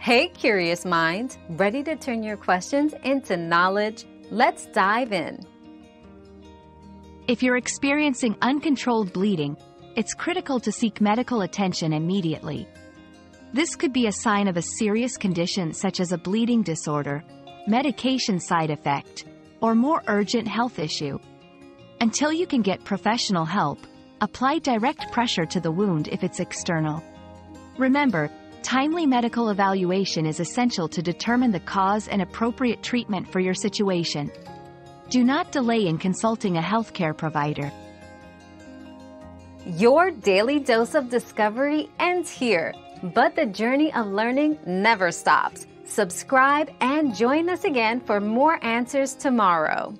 Hey, curious minds, ready to turn your questions into knowledge? Let's dive in. If you're experiencing uncontrolled bleeding, it's critical to seek medical attention immediately. This could be a sign of a serious condition such as a bleeding disorder, medication side effect, or more urgent health issue. Until you can get professional help, apply direct pressure to the wound if it's external. Remember, timely medical evaluation is essential to determine the cause and appropriate treatment for your situation. Do not delay in consulting a healthcare provider. Your daily dose of discovery ends here, but the journey of learning never stops. Subscribe and join us again for more answers tomorrow.